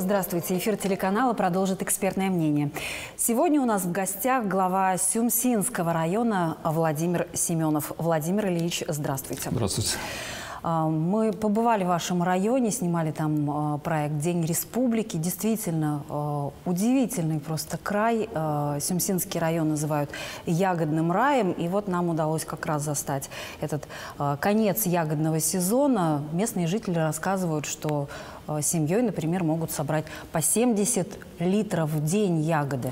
Здравствуйте. Эфир телеканала продолжит экспертное мнение. Сегодня у нас в гостях глава Сюмсинского района Владимир Семенов. Владимир Ильич, здравствуйте. Здравствуйте. А, мы побывали в вашем районе, снимали там а, проект «День республики». Действительно, а, удивительный просто край. Сюмсинский район называют ягодным раем. И вот нам удалось как раз застать этот конец ягодного сезона. Местные жители рассказывают, что семьей, например, могут собрать по 70 литров в день ягоды.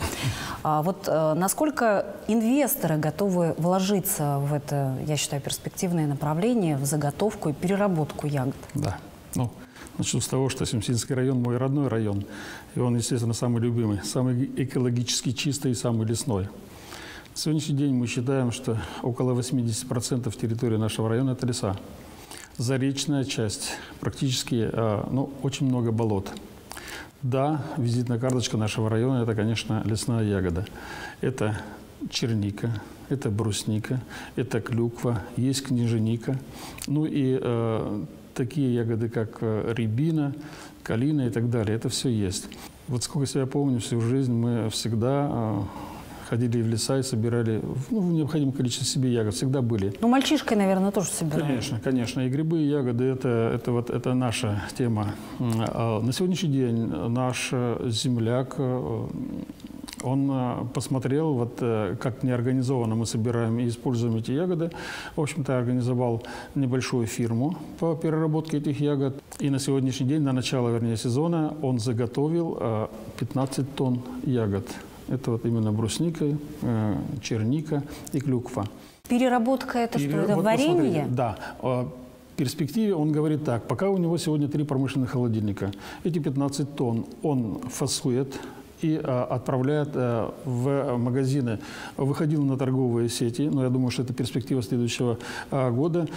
А вот э, насколько инвесторы готовы вложиться в это, я считаю, перспективное направление, в заготовку и переработку ягод? Да. Ну, начну с того, что Семсинский район мой родной район. И он, естественно, самый любимый, самый экологически чистый и самый лесной. На сегодняшний день мы считаем, что около 80% территории нашего района – это леса заречная часть, практически а, ну, очень много болот. Да, визитная карточка нашего района – это, конечно, лесная ягода. Это черника, это брусника, это клюква, есть книженика. Ну и э, такие ягоды, как э, рябина, калина и так далее. Это все есть. Вот сколько себя помню, всю жизнь мы всегда э, ходили в леса и собирали ну, в необходимом количестве себе ягод. Всегда были. Ну, мальчишкой, наверное, тоже собирали. Конечно, конечно. И грибы, и ягоды это, – это, вот, это наша тема. А на сегодняшний день наш земляк, э, он э, посмотрел, вот э, как неорганизованно мы собираем и используем эти ягоды. В общем-то, организовал небольшую фирму по переработке этих ягод. И на сегодняшний день, на начало, вернее, сезона, он заготовил 15 тонн ягод. Это вот именно брусника, э, черника и клюква. Переработка это что? Это варенье? Да. В перспективе он говорит так, пока у него сегодня три промышленных холодильника, эти 15 тонн он фасует, и а, отправляет а, в магазины. Выходил на торговые сети, но я думаю, что это перспектива следующего а, года.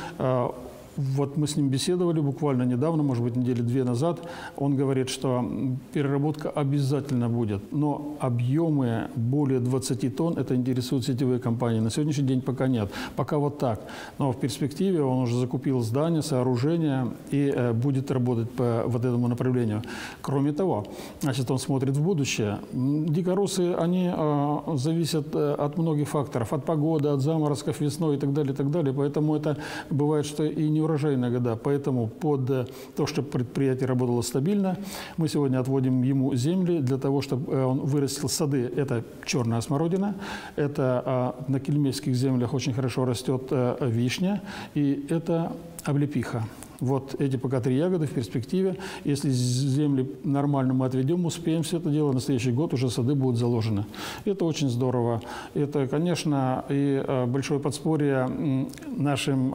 Вот мы с ним беседовали буквально недавно, может быть, недели две назад. Он говорит, что переработка обязательно будет, но объемы более 20 тонн, это интересует сетевые компании. На сегодняшний день пока нет. Пока вот так. Но в перспективе он уже закупил здание, сооружение и э, будет работать по вот этому направлению. Кроме того, значит, он смотрит в будущее. Дикоросы, они э, зависят э, от многих факторов. От погоды, от заморозков весной и так далее, и так далее. Поэтому это бывает, что и не неурожайные года, поэтому под э, то, чтобы предприятие работало стабильно, мы сегодня отводим ему земли для того, чтобы э, он вырастил сады. Это черная смородина, это а, на кельмейских землях очень хорошо растет э, вишня, и это облепиха. Вот эти пока три ягоды в перспективе. Если земли нормально мы отведем, успеем все это дело, на следующий год уже сады будут заложены. Это очень здорово. Это, конечно, и большое подспорье нашим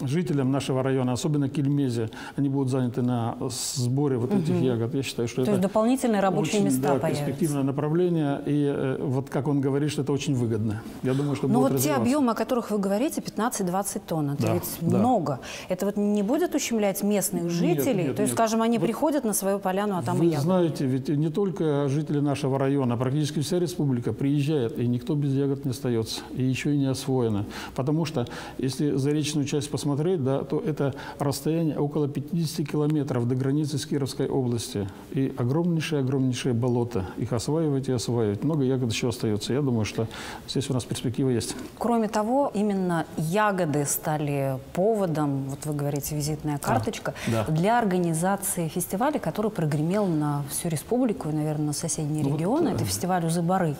жителям нашего района, особенно Кельмезе, они будут заняты на сборе вот этих угу. ягод. Я считаю, что То это есть дополнительные рабочие очень, места да, перспективное направление. И э, вот как он говорит, что это очень выгодно. Я думаю, что Но будет вот те объемы, о которых вы говорите, 15-20 тонн, это да, ведь да. много. Это вот не будет ущемлять местных жителей? Нет, нет, То есть, нет. скажем, они вот приходят на свою поляну, а там Вы и ягоды. знаете, ведь не только жители нашего района, практически вся республика приезжает, и никто без ягод не остается. И еще и не освоено. Потому что, если заречную часть посмотреть, да, то это расстояние около 50 километров до границы с Кировской области. И огромнейшие-огромнейшие болота. Их осваивать и осваивать. Много ягод еще остается. Я думаю, что здесь у нас перспектива есть. Кроме того, именно ягоды стали поводом, вот вы говорите, визитная карточка, да, для организации фестиваля, который прогремел на всю республику и, наверное, на соседние ну, регионы. Вот, Это фестиваль Узыбары.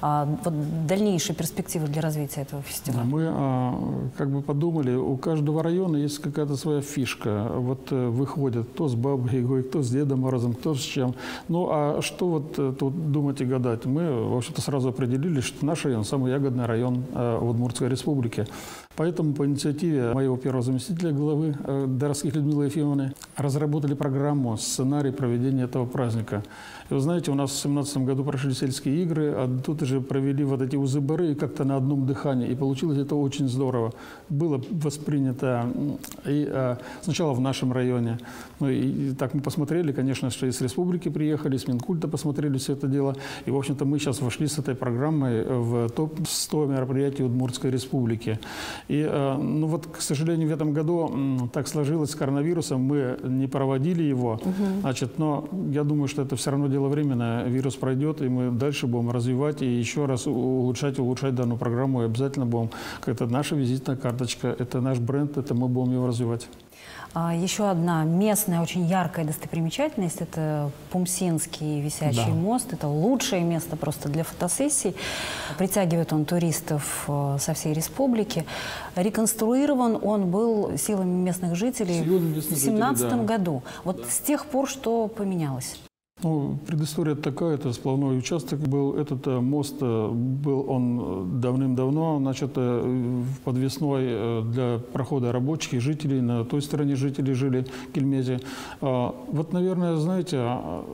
А, вот дальнейшие перспективы для развития этого фестиваля. Мы а, как бы подумали, у каждого района есть какая-то своя фишка. Вот э, выходят кто с бабой Ягой, кто с Дедом Морозом, кто с чем. Ну, а что вот э, тут думать и гадать? Мы, в общем-то, сразу определили, что наш район – самый ягодный район э, в Удмуртской республике. Поэтому по инициативе моего первого заместителя главы Дарских Людмилы Ефимовны разработали программу, сценарий проведения этого праздника. И вы знаете, у нас в 2017 году прошли сельские игры, а тут же провели вот эти узыборы как-то на одном дыхании. И получилось это очень здорово. Было воспринято и а, сначала в нашем районе. Ну и, и так мы посмотрели, конечно, что из республики приехали, с Минкульта посмотрели все это дело. И, в общем-то, мы сейчас вошли с этой программой в топ-100 мероприятий Удмуртской республики. И, э, ну вот, к сожалению, в этом году так сложилось с коронавирусом, мы не проводили его, угу. значит, но я думаю, что это все равно дело временное. Вирус пройдет, и мы дальше будем развивать и еще раз улучшать, улучшать данную программу, и обязательно будем, как это наша визитная карточка, это наш бренд, это мы будем его развивать. А, еще одна местная очень яркая достопримечательность – это Пумсинский висячий да. мост. Это лучшее место просто для фотосессий. Притягивает он туристов э, со всей республики. Реконструирован он был силами местных жителей местных в 2017 да. году. Вот да. с тех пор что поменялось? Ну, предыстория такая, это сплавной участок был. Этот э, мост э, был он э, давным-давно, значит, подвесной для прохода рабочих и жителей. На той стороне жители жили Кельмезе. А, вот, наверное, знаете, а,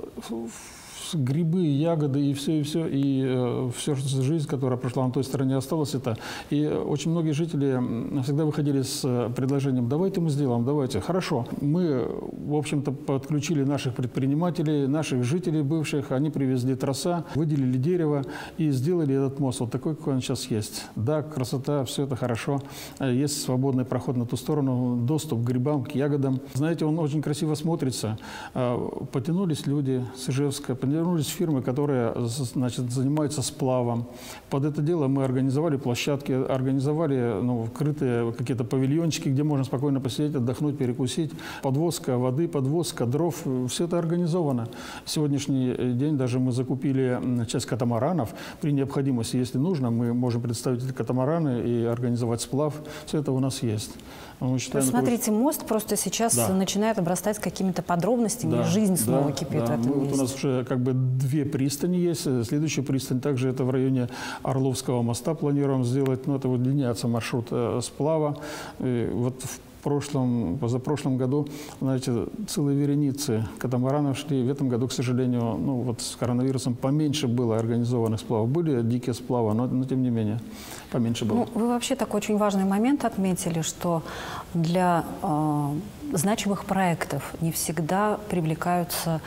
грибы, ягоды и все, и все, и э, все, жизнь, которая прошла на той стороне, осталась это. И очень многие жители всегда выходили с э, предложением, давайте мы сделаем, давайте. Хорошо. Мы, в общем-то, подключили наших предпринимателей, наших жителей бывших, они привезли троса, выделили дерево и сделали этот мост вот такой, какой он сейчас есть. Да, красота, все это хорошо. Э, есть свободный проход на ту сторону, доступ к грибам, к ягодам. Знаете, он очень красиво смотрится. Э, потянулись люди с Ижевска, вернулись фирмы, которые значит, занимаются сплавом. Под это дело мы организовали площадки, организовали ну, крытые какие-то павильончики, где можно спокойно посидеть, отдохнуть, перекусить. Подвозка воды, подвозка дров, все это организовано. Сегодняшний день даже мы закупили часть катамаранов. При необходимости, если нужно, мы можем представить эти катамараны и организовать сплав. Все это у нас есть. Мы считаем, Посмотрите, это... мост просто сейчас да. начинает обрастать какими-то подробностями, да, жизнь снова да, кипит да. в этом Мы, месте. Вот у нас уже как бы две пристани есть. Следующая пристань также это в районе Орловского моста планируем сделать. Но это вот длиняется маршрут э, сплава. И вот в прошлом, позапрошлом году, знаете, целые вереницы катамаранов шли. В этом году, к сожалению, ну вот с коронавирусом поменьше было организованных сплавов. Были дикие сплавы, но, но тем не менее поменьше было. Ну, вы вообще такой очень важный момент отметили, что для э, значимых проектов не всегда привлекаются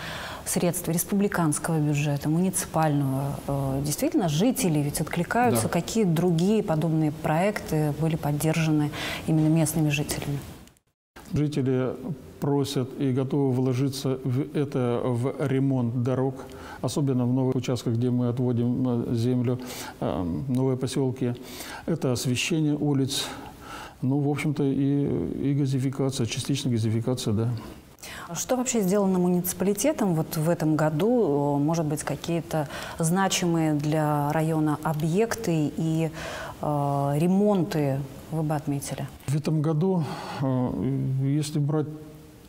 средства республиканского бюджета, муниципального. Э, действительно, жители ведь откликаются, да. какие другие подобные проекты были поддержаны именно местными жителями. Жители просят и готовы вложиться в это в ремонт дорог, особенно в новых участках, где мы отводим землю, э, новые поселки. Это освещение улиц, ну, в общем-то, и, и газификация, частично газификация, да. Что вообще сделано муниципалитетом вот в этом году? Может быть, какие-то значимые для района объекты и э, ремонты вы бы отметили? В этом году, э, если брать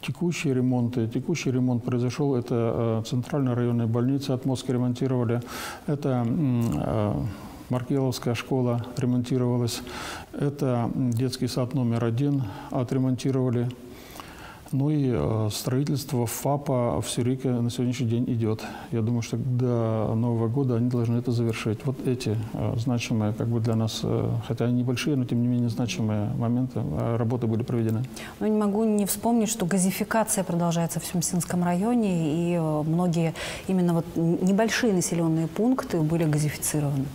текущие ремонты. Текущий ремонт произошел, это э, центральная районная больница от Москвы ремонтировали, это э, Маркеловская школа ремонтировалась, это детский сад номер один отремонтировали. Ну и э, строительство ФАПа в Сюрике на сегодняшний день идет. Я думаю, что до Нового года они должны это завершить. Вот эти э, значимые как бы для нас, э, хотя они небольшие, но тем не менее значимые моменты, работы были проведены. Но не могу не вспомнить, что газификация продолжается в Сюмсинском районе, и многие именно вот небольшие населенные пункты были газифицированы.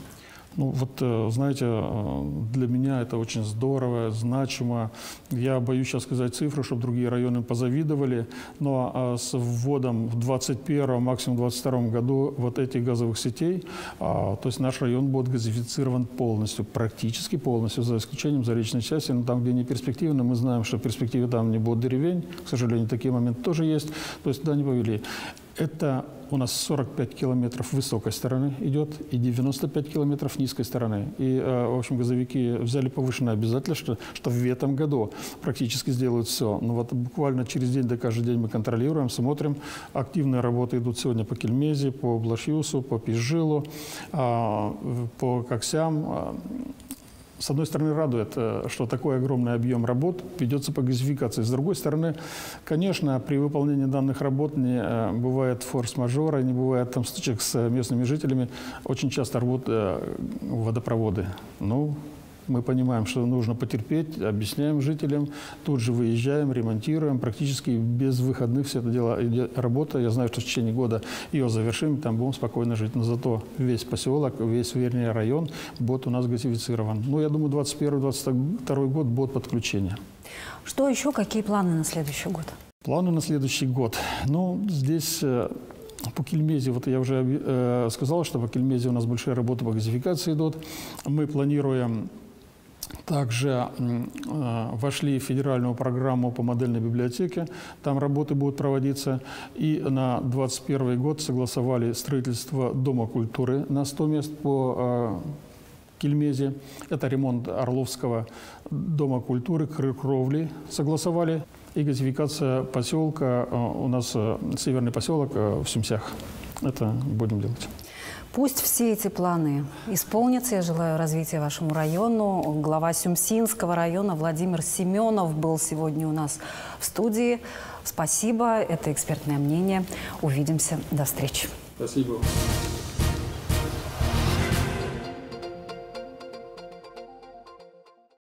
Ну вот, э, знаете, э, для меня это очень здорово, значимо. Я боюсь сейчас сказать цифры, чтобы другие районы позавидовали, но а, с вводом в 2021, максимум 2022 году вот этих газовых сетей, а, то есть наш район будет газифицирован полностью, практически полностью, за исключением заречной части, но там, где не перспективно, мы знаем, что в перспективе там не будет деревень, к сожалению, такие моменты тоже есть, то есть туда не повели. Это у нас 45 километров высокой стороны идет и 95 километров низкой стороны. И, э, в общем, газовики взяли повышенное обязательство, что, в этом году практически сделают все. Но вот буквально через день, до каждый день мы контролируем, смотрим. Активные работы идут сегодня по Кельмезе, по Блашьюсу, по Пизжилу, а, по Коксям. С одной стороны, радует, э, что такой огромный объем работ ведется по газификации. С другой стороны, конечно, при выполнении данных работ не э, бывает форс-мажора, не бывает там стычек с местными жителями. Очень часто рвут э, водопроводы. Ну, Мы понимаем, что нужно потерпеть, объясняем жителям, тут же выезжаем, ремонтируем. Практически без выходных все это дело идет работа. Я знаю, что в течение года ее завершим, там будем спокойно жить. Но зато весь поселок, весь вернее район будет у нас газифицирован. Ну, я думаю, 21-22 год будет подключение. Что еще, какие планы на следующий год? Планы на следующий год. Ну, здесь э, по Кельмезе, вот я уже э, сказал, что по Кельмезе у нас большие работы по газификации идут. Мы планируем также э, вошли в федеральную программу по модельной библиотеке. Там работы будут проводиться. И на 2021 год согласовали строительство Дома культуры на 100 мест по э, Кельмезе. Это ремонт Орловского Дома культуры, кровли согласовали. И газификация поселка, э, у нас северный поселок в Сумсях. Это будем делать. Пусть все эти планы исполнятся. Я желаю развития вашему району. Глава Сюмсинского района Владимир Семенов был сегодня у нас в студии. Спасибо. Это экспертное мнение. Увидимся. До встречи. Спасибо.